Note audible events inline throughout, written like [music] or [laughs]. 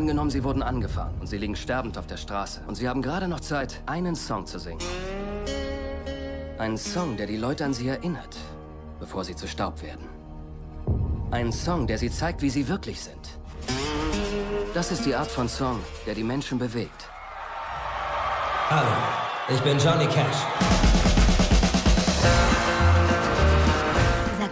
Angenommen, Sie wurden angefahren und Sie liegen sterbend auf der Straße. Und Sie haben gerade noch Zeit, einen Song zu singen. Einen Song, der die Leute an Sie erinnert, bevor sie zu Staub werden. Einen Song, der Sie zeigt, wie Sie wirklich sind. Das ist die Art von Song, der die Menschen bewegt. Hallo, ich bin Johnny Cash.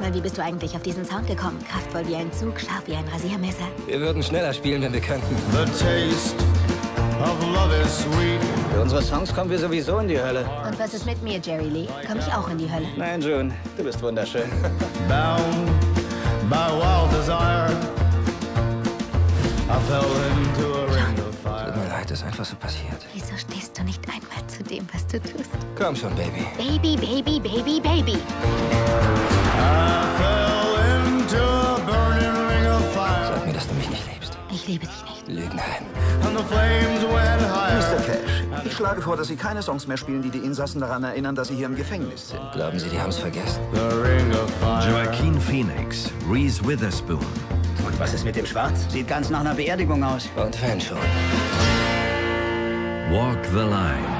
Mal, wie bist du eigentlich auf diesen Sound gekommen? Kraftvoll wie ein Zug, scharf wie ein Rasiermesser. Wir würden schneller spielen, wenn wir könnten. The taste of love is sweet. Für unsere Songs kommen wir sowieso in die Hölle. Und was ist mit mir, Jerry Lee? Komm ich auch in die Hölle? Nein, June, du bist wunderschön. [laughs] Bound by wild desire. I fell into a ring of Tut fire. mir leid, ist einfach so passiert. Wieso stehst du nicht einmal zu dem, was du tust? Komm schon, Baby. Baby, Baby, Baby, Baby. Liebe dich nicht. Lügner. And the flames went higher. Mr. Cash, ich schlage vor, dass Sie keine Songs mehr spielen, die die Insassen daran erinnern, dass Sie hier im Gefängnis sind. Glauben Sie, die vergessen? Ring of fire. Joaquin Phoenix, Reese Witherspoon, Und was ist mit dem Schwarz? Sieht ganz nach einer Beerdigung aus. Und wenn schon. Walk the Line.